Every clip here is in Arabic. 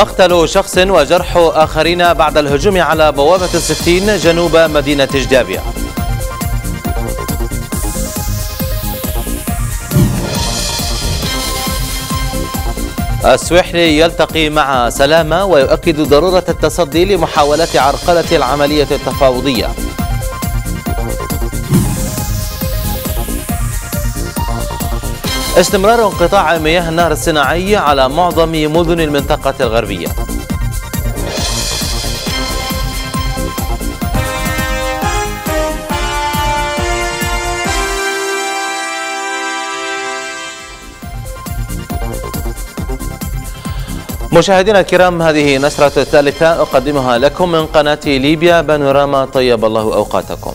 مقتل شخص وجرح آخرين بعد الهجوم على بوابة الستين جنوب مدينة جدابية. السويحلي يلتقي مع سلامة ويؤكد ضرورة التصدي لمحاولة عرقلة العملية التفاوضية. استمرار انقطاع مياه النهر الصناعي على معظم مدن المنطقة الغربية. مشاهدينا الكرام هذه نشرة الثالثة أقدمها لكم من قناة ليبيا. بانوراما طيب الله أوقاتكم.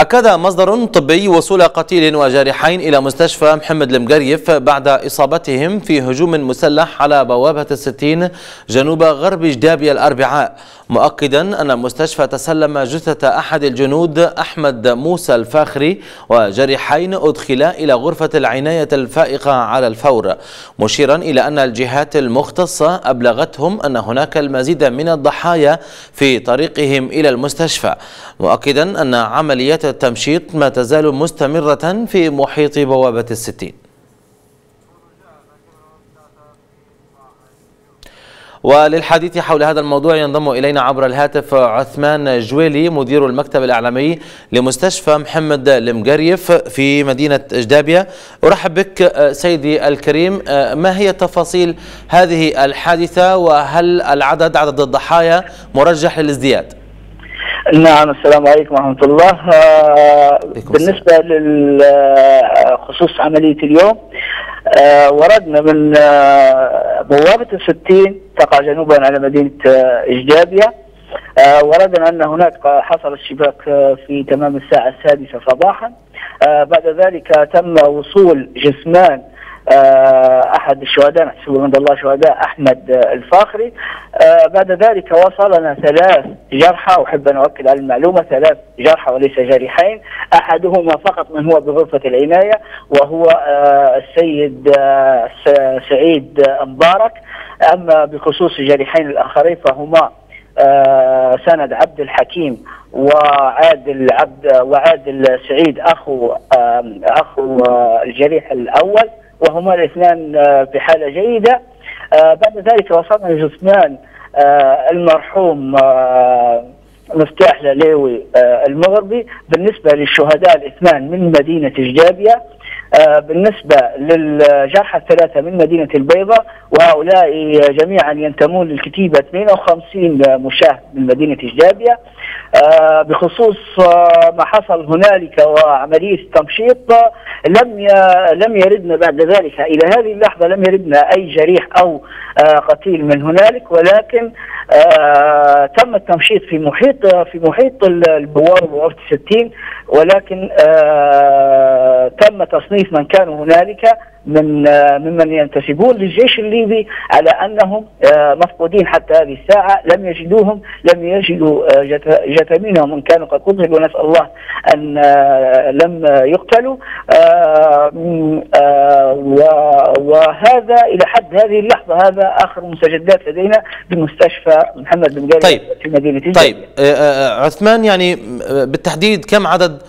أكد مصدر طبي وصول قتيل وجارحين إلى مستشفى محمد المقريف بعد إصابتهم في هجوم مسلح على بوابة الستين جنوب غرب جدابية الأربعاء مؤكدا أن المستشفى تسلم جثة أحد الجنود أحمد موسى الفاخري وجريحين أدخلا إلى غرفة العناية الفائقة على الفور مشيرا إلى أن الجهات المختصة أبلغتهم أن هناك المزيد من الضحايا في طريقهم إلى المستشفى مؤكدا أن عمليات التمشيط ما تزال مستمرة في محيط بوابة الستين. وللحديث حول هذا الموضوع ينضم إلينا عبر الهاتف عثمان جويلي مدير المكتب الإعلامي لمستشفى محمد المقريف في مدينة جدابية. أرحب بك سيدي الكريم. ما هي تفاصيل هذه الحادثة؟ وهل العدد عدد الضحايا مرجح للازدياد؟ نعم السلام عليكم ورحمة الله. بالنسبة لخصوص عملية اليوم آه وردنا من آه بوابة الستين تقع جنوبا على مدينة آه إجدابية وردنا أن هناك حصل اشتباك في تمام الساعة السادسة صباحا. بعد ذلك تم وصول جسمان أحد الشهداء نحسبه عند الله شهداء أحمد الفاخري. بعد ذلك وصلنا ثلاث جرحى أحب أن أؤكد على المعلومة ثلاث جرحى وليس جارحين أحدهما فقط من هو بغرفة العناية وهو السيد سعيد مبارك. أما بخصوص الجارحين الآخرين فهما سند عبد الحكيم وعادل عبد وعادل سعيد أخو أخو الجريح الأول. وهما الاثنان بحاله جيدة. بعد ذلك وصلنا لجثمان المرحوم مفتاح لليوي المغربي. بالنسبة للشهداء الاثنان من مدينة جدابيه بالنسبة للجرحى الثلاثة من مدينة البيضاء وهؤلاء جميعا ينتمون للكتيبة 52 مشاهد من مدينة جدابية بخصوص ما حصل هنالك وعملية التمشيط لم لم يردنا بعد ذلك إلى هذه اللحظة لم يردنا أي جريح أو قتيل من هنالك. ولكن تم التمشيط في محيط في محيط البوابة بوابة 60 ولكن تم تصنيف من كانوا هنالك من ممن ينتسبون للجيش الليبي على أنهم مفقودين حتى هذه الساعة لم يجدوهم لم يجدوا جثامينهم. إن كانوا قد قتلوا ونسال الله أن لم يقتلوا. وهذا إلى حد هذه اللحظة هذا آخر مستجدات لدينا بمستشفى محمد بن طيب. في مدينة طيب. عثمان يعني بالتحديد كم عدد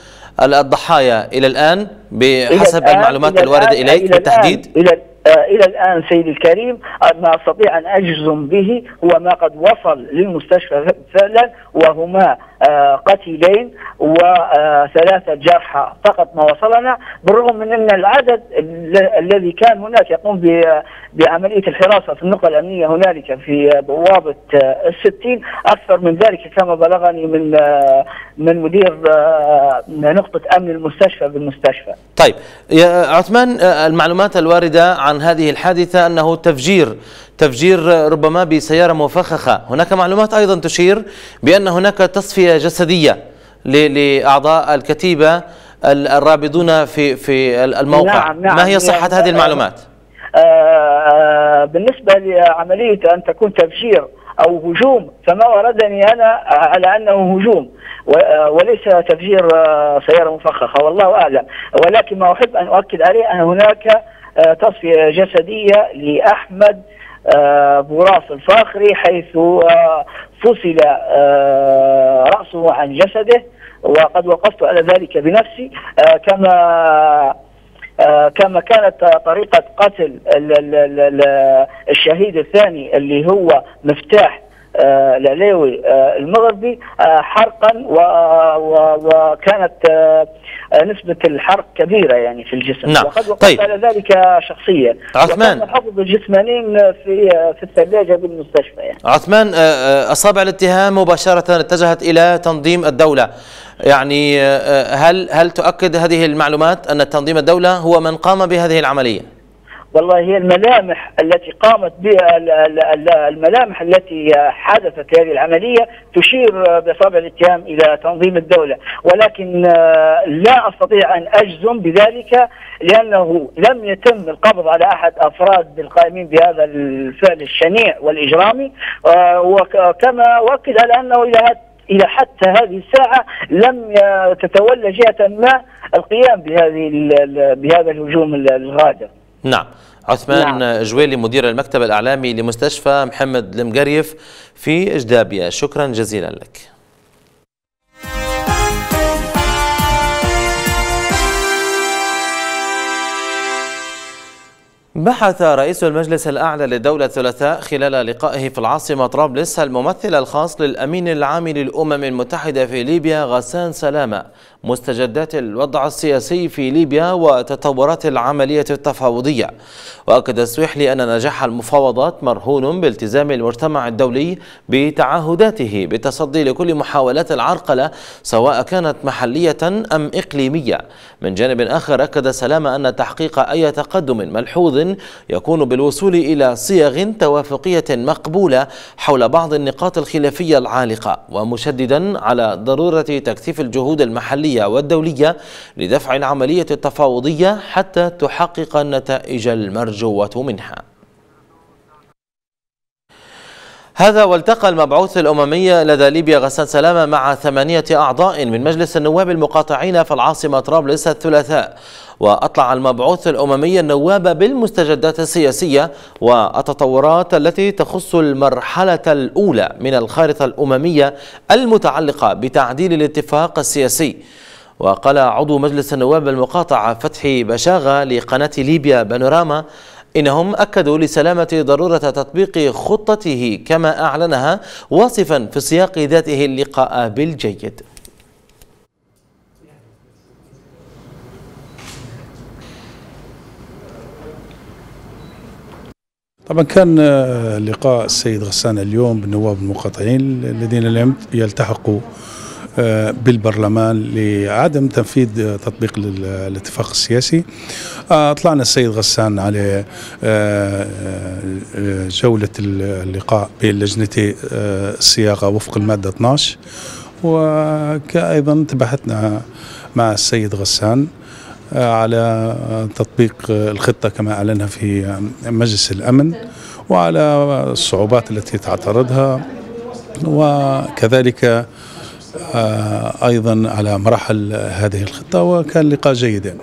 الضحايا إلى الآن بحسب إلى المعلومات الآن الواردة إليك إلى بالتحديد؟ الآن إلى إلى الآن سيدي الكريم ما أستطيع أن أجزم به هو ما قد وصل للمستشفى فعلا وهما قتيلين وثلاثة جرحى فقط ما وصلنا بالرغم من أن العدد الذي كان هناك يقوم بعملية الحراسة في النقطه الأمنية هنالك في بوابة الستين أكثر من ذلك كما بلغني من من مدير نقطة أمن المستشفى بالمستشفى. طيب يا عثمان المعلومات الواردة عن هذه الحادثة أنه تفجير تفجير ربما بسيارة مفخخه، هناك معلومات أيضا تشير بأن هناك تصفية جسدية لأعضاء الكتيبة الرابضون في في الموقع، نعم نعم. ما هي صحة هذه المعلومات؟ آه بالنسبة لعملية أن تكون تفجير أو هجوم فما وردني أنا على أنه هجوم وليس تفجير سيارة مفخخة والله أعلم. ولكن ما أحب أن أؤكد عليه أن هناك تصفية جسدية لأحمد بوراس الفاخري حيث فصل رأسه عن جسده وقد وقفت على ذلك بنفسي. كما كما كانت طريقة قتل الشهيد الثاني اللي هو مفتاح آه، العليوي آه، المغربي آه، حرقا وكانت نسبة الحرق كبيرة يعني في الجسم نعم. وقد وقفت طيب. على ذلك شخصيا عثمان حفظ الجسمانين في في الثلاجة بالمستشفى يعني. عثمان أصابع الاتهام مباشرة اتجهت إلى تنظيم الدولة يعني هل هل تؤكد هذه المعلومات أن تنظيم الدولة هو من قام بهذه العملية؟ والله هي الملامح التي قامت بها الملامح التي حدثت هذه العملية تشير بأصابع الاتهام إلى تنظيم الدولة ولكن آه، لا أستطيع أن أجزم بذلك لأنه لم يتم القبض على أحد أفراد القائمين بهذا الفعل الشنيع والإجرامي آه، وكما أؤكد على أنه إلى إلى حتى هذه الساعة لم تتولى جهة ما القيام بهذه بهذا الهجوم الغادر. نعم. عثمان نعم. جويلي مدير المكتب الإعلامي لمستشفى محمد المقريف في إجدابيا شكرا جزيلا لك. بحث رئيس المجلس الأعلى للدولة الثلاثاء خلال لقائه في العاصمة طرابلس الممثل الخاص للأمين العام للأمم المتحدة في ليبيا غسان سلامة. مستجدات الوضع السياسي في ليبيا وتطورات العملية التفاوضية. وأكد السويحلي أن نجاح المفاوضات مرهون بالتزام المجتمع الدولي بتعهداته بالتصدي لكل محاولات العرقلة سواء كانت محلية أم إقليمية. من جانب آخر أكد سلامة أن تحقيق أي تقدم ملحوظ يكون بالوصول إلى صيغ توافقية مقبولة حول بعض النقاط الخلافية العالقة ومشددا على ضرورة تكثيف الجهود المحلية. المحلية والدولية لدفع العملية التفاوضية حتى تحقق النتائج المرجوة منها. هذا والتقى المبعوث الأممي لدى ليبيا غسان سلامة مع ثمانية أعضاء من مجلس النواب المقاطعين في العاصمة طرابلس الثلاثاء. وأطلع المبعوث الأممي النواب بالمستجدات السياسية والتطورات التي تخص المرحلة الأولى من الخارطة الأممية المتعلقة بتعديل الاتفاق السياسي. وقال عضو مجلس النواب المقاطعة فتحي بشاغة لقناة ليبيا بانوراما إنهم أكدوا لسلامة ضرورة تطبيق خطته كما أعلنها واصفا في سياق ذاته اللقاء بالجيد. طبعا كان لقاء السيد غسان اليوم بالنواب المقاطعين الذين لم يلتحقوا بالبرلمان لعدم تنفيذ تطبيق الاتفاق السياسي. آه، أطلعنا السيد غسان على آه، جولة اللقاء بين لجنتي الصياغة وفق المادة 12 وأيضا تبحثنا مع السيد غسان على تطبيق الخطة كما أعلنها في مجلس الأمن وعلى الصعوبات التي تعترضها. وكذلك آه، أيضا على مراحل هذه الخطة وكان لقاء جيد.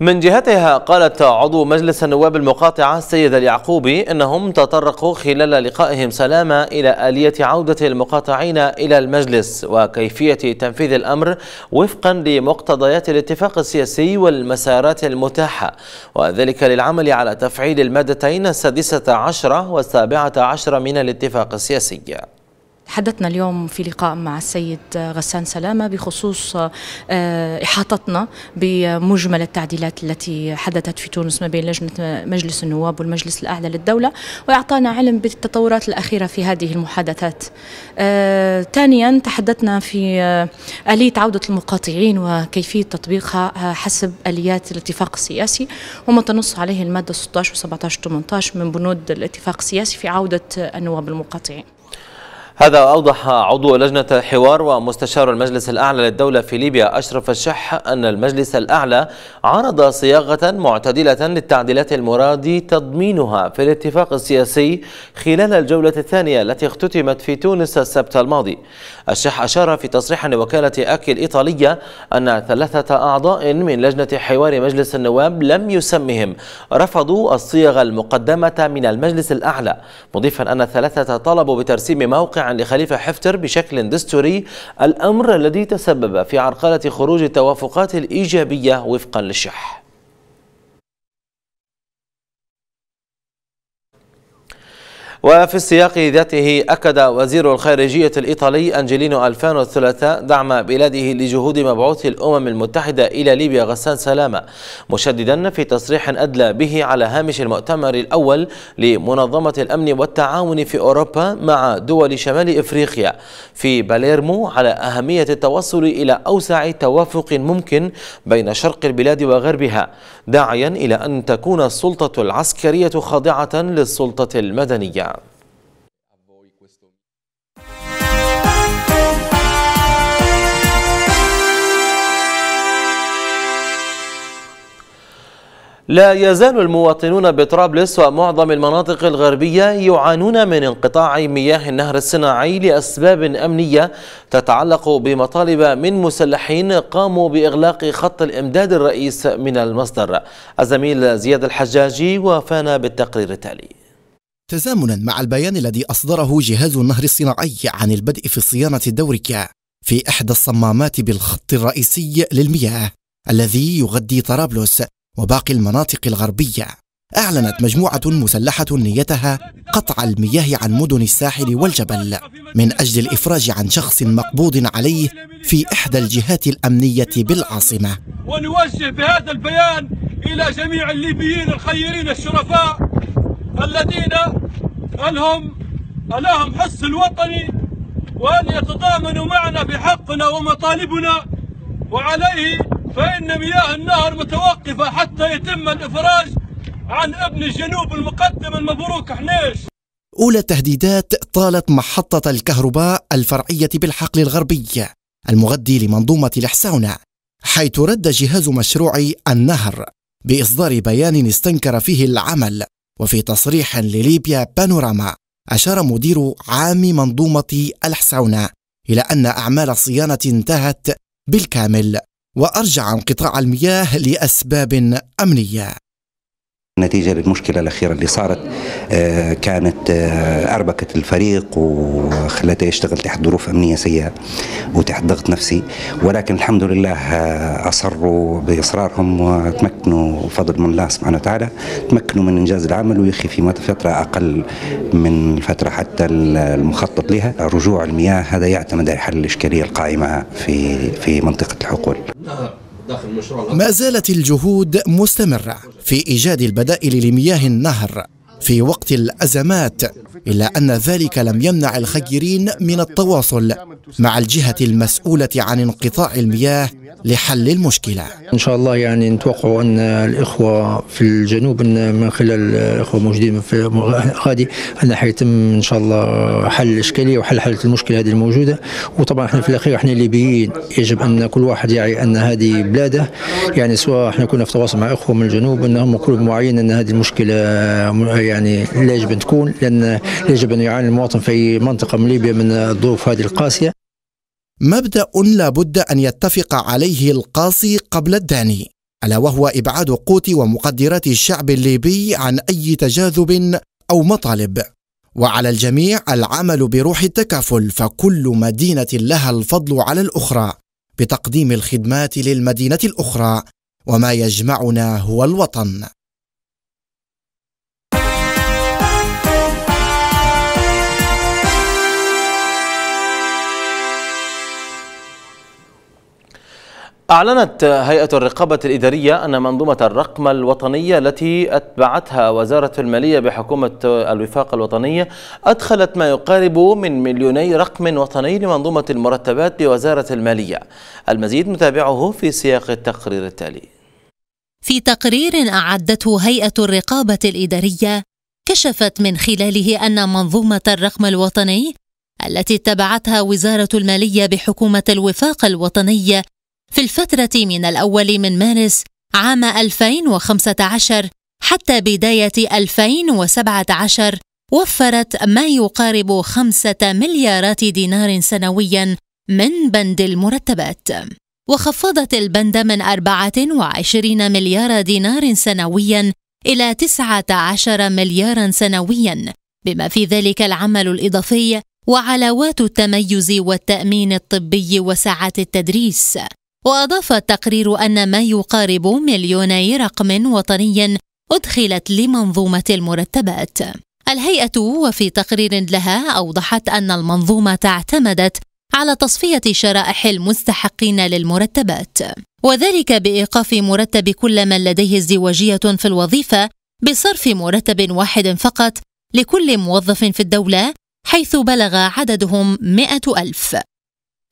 من جهتها قالت عضو مجلس النواب المقاطعة السيد اليعقوبي إنهم تطرقوا خلال لقائهم سلامة إلى آلية عودة المقاطعين إلى المجلس وكيفية تنفيذ الأمر وفقا لمقتضيات الاتفاق السياسي والمسارات المتاحة. وذلك للعمل على تفعيل المادتين السادسة عشرة والسابعة عشرة من الاتفاق السياسي. تحدثنا اليوم في لقاء مع السيد غسان سلامة بخصوص آه، إحاطتنا بمجمل التعديلات التي حدثت في تونس ما بين لجنة مجلس النواب والمجلس الأعلى للدولة وإعطانا علم بالتطورات الأخيرة في هذه المحادثات. آه، ثانيا تحدثنا في آه، آلية عودة المقاطعين وكيفية تطبيقها حسب آليات الاتفاق السياسي. وما تنص عليه المادة 16 و 17 و 18 من بنود الاتفاق السياسي في عودة النواب المقاطعين. هذا أوضح عضو لجنة الحوار ومستشار المجلس الأعلى للدولة في ليبيا أشرف الشح أن المجلس الأعلى عرض صياغة معتدلة للتعديلات المراد تضمينها في الاتفاق السياسي خلال الجولة الثانية التي اختتمت في تونس السبت الماضي. الشح أشار في تصريح لوكالة أكي الإيطالية أن ثلاثة أعضاء من لجنة حوار مجلس النواب لم يسمهم. رفضوا الصيغ المقدمة من المجلس الأعلى مضيفا أن الثلاثة طلبوا بترسيم موقع لخليفة حفتر بشكل دستوري الأمر الذي تسبب في عرقلة خروج التوافقات الإيجابية وفقا للشح وفي السياق ذاته أكد وزير الخارجية الإيطالي أنجلينو ألفانو الثلاثاء دعم بلاده لجهود مبعوث الأمم المتحدة إلى ليبيا غسان سلامة مشددا في تصريح أدلى به على هامش المؤتمر الأول لمنظمة الأمن والتعاون في أوروبا مع دول شمال إفريقيا في باليرمو على أهمية التوصل إلى أوسع توافق ممكن بين شرق البلاد وغربها. داعيا إلى أن تكون السلطة العسكرية خاضعة للسلطة المدنية. لا يزال المواطنون بطرابلس ومعظم المناطق الغربية يعانون من انقطاع مياه النهر الصناعي لأسباب أمنية تتعلق بمطالب من مسلحين قاموا بإغلاق خط الإمداد الرئيس من المصدر. الزميل زياد الحجاجي وفانا بالتقرير التالي. تزامنا مع البيان الذي أصدره جهاز النهر الصناعي عن البدء في الصيانة الدورية في إحدى الصمامات بالخط الرئيسي للمياه الذي يغذي طرابلس. وباقي المناطق الغربية. أعلنت مجموعة مسلحة نيتها قطع المياه عن مدن الساحل والجبل من أجل الإفراج عن شخص مقبوض عليه في إحدى الجهات الأمنية بالعاصمة. ونوجه بهذا البيان إلى جميع الليبيين الخيرين الشرفاء الذين ألهم ألهم حس الوطني وأن يتضامنوا معنا بحقنا ومطالبنا وعليه فإن مياه النهر متوقفة حتى يتم الإفراج عن أبن الجنوب المقدم المبروك حنيش. أولى التهديدات طالت محطة الكهرباء الفرعية بالحقل الغربي المغذي لمنظومة الحساونة حيث رد جهاز مشروع النهر بإصدار بيان استنكر فيه العمل وفي تصريح لليبيا بانوراما أشار مدير عام منظومة الحساونة إلى أن أعمال الصيانة انتهت بالكامل. وأرجع انقطاع المياه لأسباب أمنية. نتيجة للمشكلة الأخيرة اللي صارت آه، كانت آه، أربكت الفريق وخلته يشتغل تحت ظروف أمنية سيئة وتحت ضغط نفسي. ولكن الحمد لله آه، أصروا بإصرارهم وتمكنوا بفضل من الله سبحانه وتعالى تمكنوا من إنجاز العمل. ويخي في فترة أقل من الفترة حتى المخطط لها رجوع المياه هذا يعتمد على حل الإشكالية القائمة في في منطقة الحقول. داخل ما زالت الجهود مستمرة في إيجاد البدائل لمياه النهر في وقت الأزمات إلا أن ذلك لم يمنع الخيرين من التواصل مع الجهة المسؤولة عن انقطاع المياه لحل المشكلة. إن شاء الله يعني نتوقع أن الإخوة في الجنوب من خلال الإخوة موجودين في غادي أن حيتم إن شاء الله حل الإشكالية وحل حالة المشكلة هذه الموجودة. وطبعا إحنا في الأخير إحنا الليبيين يجب أن كل واحد يعي أن هذه بلاده يعني سواء إحنا كنا في تواصل مع إخوة من الجنوب أنهم كل معين أن هذه المشكلة يعني لا يجب أن تكون لأن يجب أن يعاني المواطن في منطقة من ليبيا من الظروف هذه القاسية. مبدأ لا بد أن يتفق عليه القاصي قبل الداني ألا وهو إبعاد قوت ومقدرات الشعب الليبي عن أي تجاذب أو مطالب. وعلى الجميع العمل بروح التكافل فكل مدينة لها الفضل على الأخرى بتقديم الخدمات للمدينة الأخرى وما يجمعنا هو الوطن. أعلنت هيئة الرقابة الإدارية أن منظومة الرقم الوطنية التي أتبعتها وزارة المالية بحكومة الوفاق الوطنية أدخلت ما يقارب من مليوني رقم وطني لمنظومة المرتبات بوزارة المالية. المزيد متابعه في سياق التقرير التالي. في تقرير أعدته هيئة الرقابة الإدارية كشفت من خلاله أن منظومة الرقم الوطني التي اتبعتها وزارة المالية بحكومة الوفاق الوطني في الفترة من الأول من مارس عام 2015 حتى بداية 2017 وفرت ما يقارب خمسة مليارات دينار سنويا من بند المرتبات. وخفضت البند من 24 مليار دينار سنويا إلى 19 مليارا سنويا بما في ذلك العمل الإضافي وعلاوات التميز والتأمين الطبي وساعات التدريس. وأضاف التقرير أن ما يقارب مليوني رقم وطني أدخلت لمنظومة المرتبات. الهيئة وفي تقرير لها أوضحت أن المنظومة اعتمدت على تصفية شرائح المستحقين للمرتبات وذلك بإيقاف مرتب كل من لديه ازدواجية في الوظيفة بصرف مرتب واحد فقط لكل موظف في الدولة حيث بلغ عددهم مئة ألف.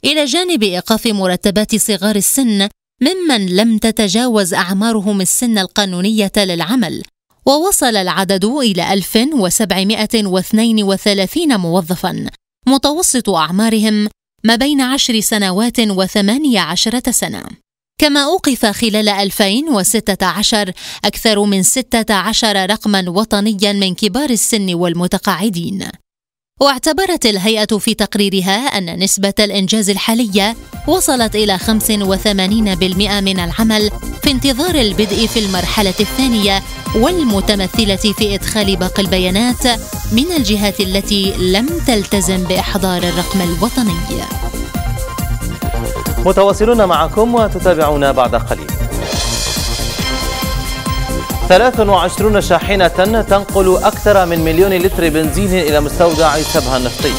إلى جانب إيقاف مرتبات صغار السن ممن لم تتجاوز أعمارهم السن القانونية للعمل ووصل العدد إلى 1732 موظفا متوسط أعمارهم ما بين عشر سنوات وثمانية عشرة سنة. كما أوقف خلال 2016 أكثر من 16 رقما وطنيا من كبار السن والمتقاعدين. واعتبرت الهيئة في تقريرها أن نسبة الإنجاز الحالية وصلت إلى 85% من العمل في انتظار البدء في المرحلة الثانية والمتمثلة في إدخال باقي البيانات من الجهات التي لم تلتزم بإحضار الرقم الوطني. متواصلون معكم وتتابعونا بعد قليل. 23 شاحنة تنقل أكثر من مليون لتر بنزين إلى مستودع سبها النفطي.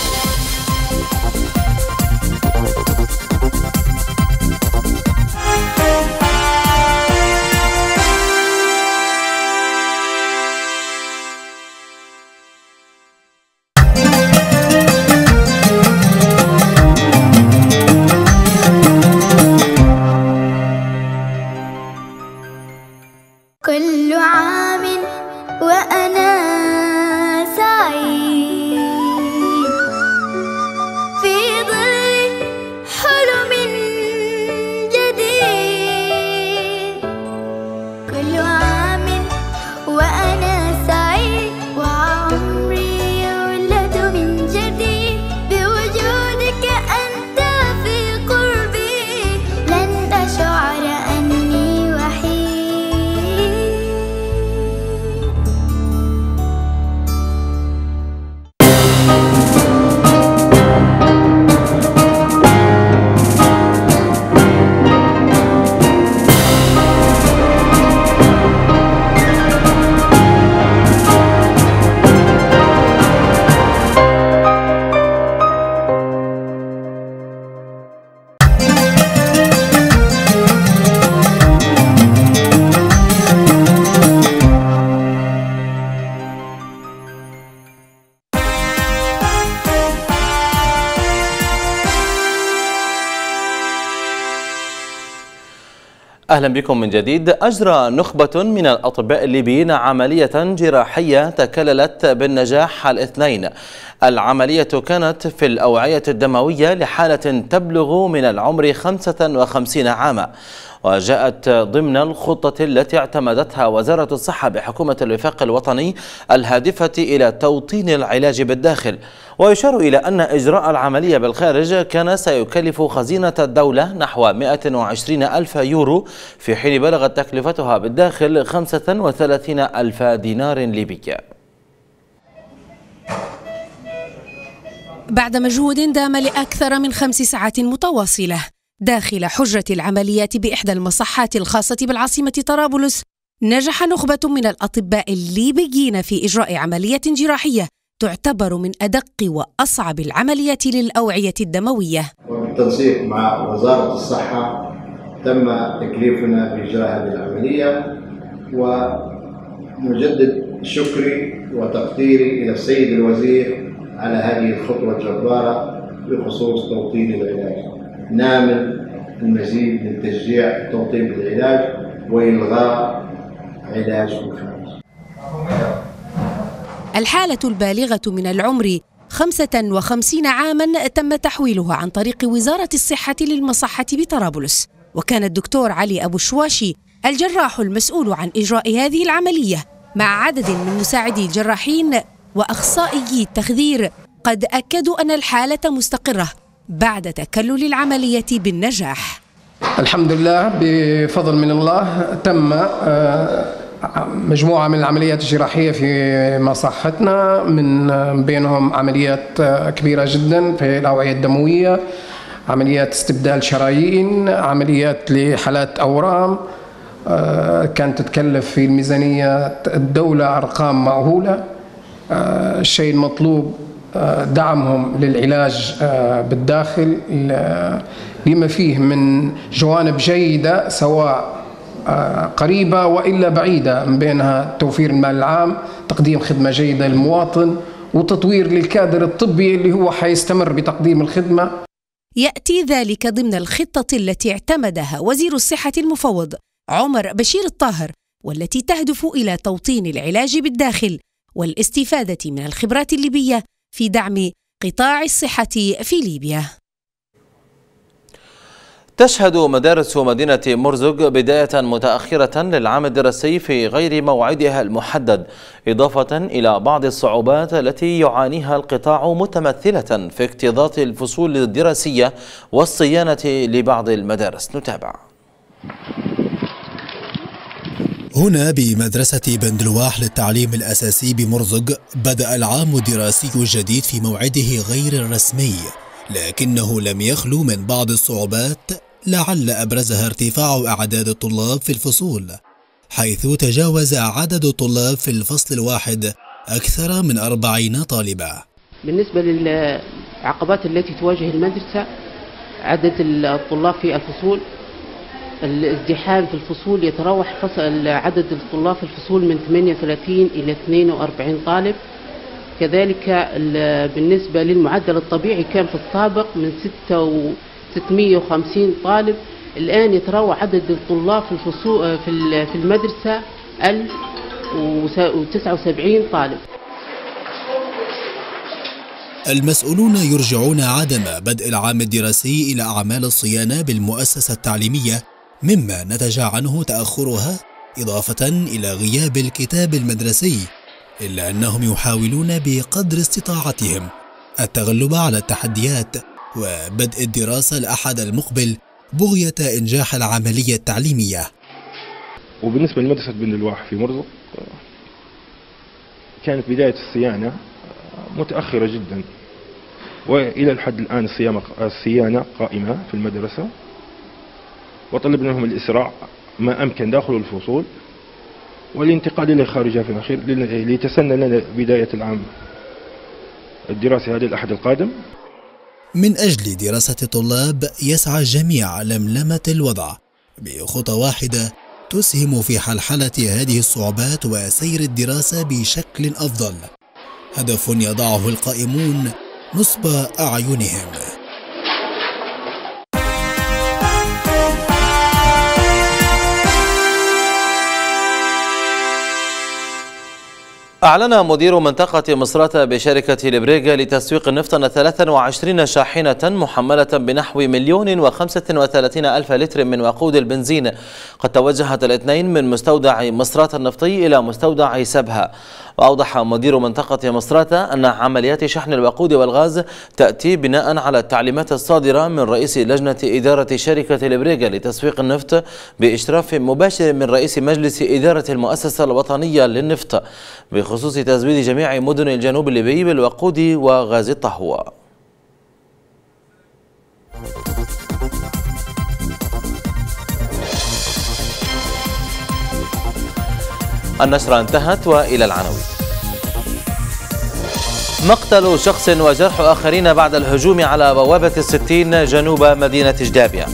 أهلا بكم من جديد. أجرى نخبة من الأطباء الليبيين عملية جراحية تكللت بالنجاح الاثنين. العملية كانت في الأوعية الدموية لحالة تبلغ من العمر 55 عاما. وجاءت ضمن الخطة التي اعتمدتها وزارة الصحة بحكومة الوفاق الوطني الهادفة إلى توطين العلاج بالداخل. ويشار إلى أن إجراء العملية بالخارج كان سيكلف خزينة الدولة نحو 120 ألف يورو في حين بلغت تكلفتها بالداخل 35 ألف دينار ليبي. بعد مجهود دام لأكثر من خمس ساعات متواصلة. داخل حجرة العمليات بإحدى المصحات الخاصة بالعاصمة طرابلس نجح نخبة من الأطباء الليبيين في إجراء عملية جراحية تعتبر من أدق وأصعب العمليات للأوعية الدموية. وبالتنسيق مع وزارة الصحة تم تكليفنا بإجراء هذه العملية ونجدد شكري وتقديري إلى السيد الوزير على هذه الخطوة الجبارة بخصوص توطين العلاج. نامل المزيد من تشجيع التوطين بالعلاج وإلغاء علاج الخارج الحالة البالغة من العمر 55 عاما تم تحويله عن طريق وزارة الصحة للمصحة بطرابلس. وكان الدكتور علي أبو الشواشي الجراح المسؤول عن إجراء هذه العملية مع عدد من مساعدي الجراحين وأخصائيي التخدير قد أكدوا أن الحالة مستقرة بعد تكلل العملية بالنجاح. الحمد لله بفضل من الله تم آه، مجموعة من العمليات الجراحية في مصحتنا من بينهم عمليات آه، كبيرة جدا في الأوعية الدموية عمليات استبدال شرايين عمليات لحالات أورام آه، كانت تتكلف في الميزانية الدولة أرقام مهولة الشيء المطلوب دعمهم للعلاج بالداخل بما فيه من جوانب جيدة سواء آه، قريبة وإلا بعيدة من بينها توفير المال العام تقديم خدمة جيدة للمواطن وتطوير للكادر الطبي اللي هو حيستمر بتقديم الخدمة. يأتي ذلك ضمن الخطة التي اعتمدها وزير الصحة المفوض عمر بشير الطاهر والتي تهدف إلى توطين العلاج بالداخل والاستفادة من الخبرات الليبية في دعم قطاع الصحة في ليبيا. تشهد مدارس مدينة مرزق بداية متأخرة للعام الدراسي في غير موعدها المحدد إضافة إلى بعض الصعوبات التي يعانيها القطاع متمثلة في اكتظاظ الفصول الدراسية والصيانة لبعض المدارس. نتابع. هنا بمدرسة بندلواح للتعليم الأساسي بمرزق بدأ العام الدراسي الجديد في موعده غير الرسمي لكنه لم يخلو من بعض الصعوبات لعل أبرزها ارتفاع أعداد الطلاب في الفصول حيث تجاوز عدد الطلاب في الفصل الواحد أكثر من أربعين طالبة بالنسبة للعقبات التي تواجه المدرسة عدد الطلاب في الفصول الازدحام في الفصول يتراوح فصل عدد الطلاب في الفصول من 38 إلى 42 طالب. كذلك بالنسبة للمعدل الطبيعي كان في السابق من 650 طالب. الآن يتراوح عدد الطلاب في الفصول في المدرسة 1079 طالب. المسؤولون يرجعون عدم بدء العام الدراسي إلى أعمال الصيانة بالمؤسسة التعليمية مما نتج عنه تأخرها إضافة إلى غياب الكتاب المدرسي إلا أنهم يحاولون بقدر استطاعتهم التغلب على التحديات وبدء الدراسة الأحد المقبل بغية إنجاح العملية التعليمية. وبالنسبة لمدرسة بن الواح في مرزق كانت بداية الصيانة متأخرة جدا وإلى الحد الآن الصيانة قائمة في المدرسة. وطلبنا منهم الإسراع ما أمكن داخل الفصول والانتقال إلى خارجها في الأخير ليتسنى لنا بداية العام الدراسي هذا الأحد القادم. من أجل دراسة الطلاب يسعى الجميع لملمة الوضع بخطى واحدة تسهم في حلحلة هذه الصعوبات وسير الدراسة بشكل أفضل. هدف يضعه القائمون نصب أعينهم. أعلن مدير منطقة مصراتة بشركة لبريغا لتسويق النفط أن 23 شاحنة محملة بنحو مليون وخمسة وثلاثين ألف لتر من وقود البنزين. قد توجهت الاثنين من مستودع مصراتة النفطي إلى مستودع سبها. وأوضح مدير منطقة مصراتة أن عمليات شحن الوقود والغاز تأتي بناء على التعليمات الصادرة من رئيس لجنة إدارة شركة لبريغا لتسويق النفط بإشراف مباشر من رئيس مجلس إدارة المؤسسة الوطنية للنفط. بخصوص تزويد جميع مدن الجنوب الليبي بالوقود وغاز الطهوة. النشرة انتهت وإلى العناوين. مقتل شخص وجرح آخرين بعد الهجوم على بوابة الستين جنوب مدينة جدابيا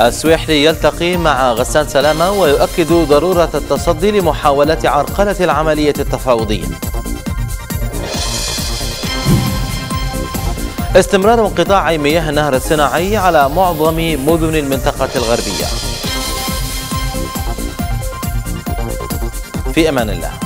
السويحلي يلتقي مع غسان سلامة ويؤكد ضرورة التصدي لمحاولة عرقلة العملية التفاوضية. استمرار انقطاع مياه النهر الصناعي على معظم مدن المنطقة الغربية. في أمان الله.